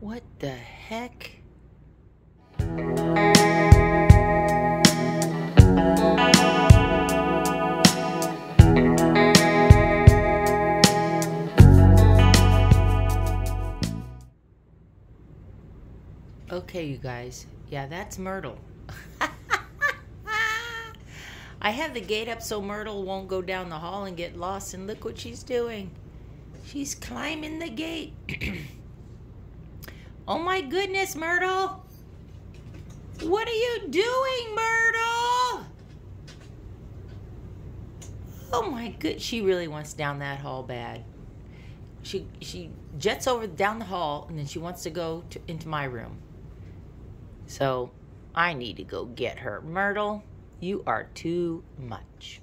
What the heck? Okay, you guys. Yeah, that's Myrtle. I have the gate up so Myrtle won't go down the hall and get lost, and look what she's doing. She's climbing the gate. oh my goodness, Myrtle! What are you doing, Myrtle? Oh my good, she really wants down that hall bad. She she jets over down the hall and then she wants to go to, into my room. So I need to go get her. Myrtle, you are too much.